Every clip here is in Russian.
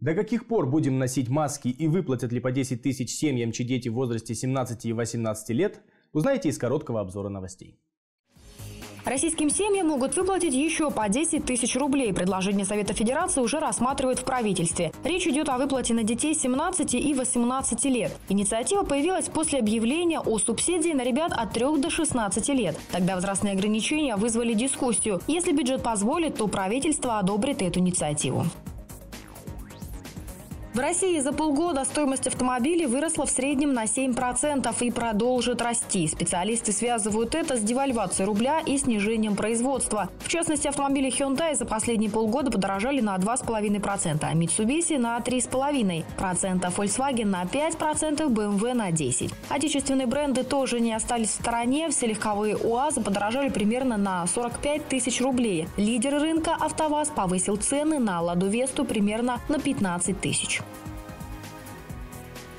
До каких пор будем носить маски и выплатят ли по 10 тысяч семьям, чьи дети в возрасте 17 и 18 лет, узнаете из короткого обзора новостей. Российским семьям могут выплатить еще по 10 тысяч рублей. Предложение Совета Федерации уже рассматривают в правительстве. Речь идет о выплате на детей 17 и 18 лет. Инициатива появилась после объявления о субсидии на ребят от 3 до 16 лет. Тогда возрастные ограничения вызвали дискуссию. Если бюджет позволит, то правительство одобрит эту инициативу. В России за полгода стоимость автомобилей выросла в среднем на 7% и продолжит расти. Специалисты связывают это с девальвацией рубля и снижением производства. В частности, автомобили Hyundai за последние полгода подорожали на 2,5%, а Mitsubishi на 3,5%, Volkswagen на 5%, BMW на 10%. Отечественные бренды тоже не остались в стороне. Все легковые УАЗы подорожали примерно на 45 тысяч рублей. Лидер рынка «АвтоВАЗ» повысил цены на «Ладу Весту» примерно на 15 тысяч.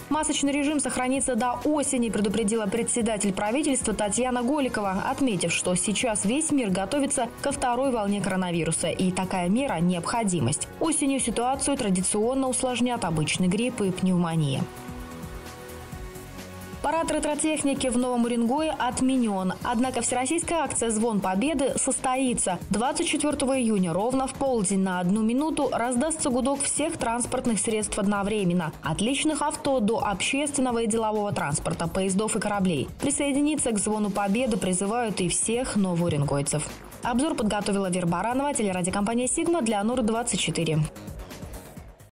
Масочный режим сохранится до осени, предупредила председатель правительства Татьяна Голикова, отметив, что сейчас весь мир готовится ко второй волне коронавируса, и такая мера – необходимость. Осенью ситуацию традиционно усложнят обычный грипп и пневмония. Парад ретротехники в Новом Уренгое отменен. Однако всероссийская акция «Звон Победы» состоится. 24 июня ровно в полдень на одну минуту раздастся гудок всех транспортных средств одновременно. От личных авто до общественного и делового транспорта, поездов и кораблей. Присоединиться к «Звону Победы» призывают и всех новоуренгойцев. Обзор подготовила Вера Баранова, телерадиокомпания «Сигма» для Нур-24.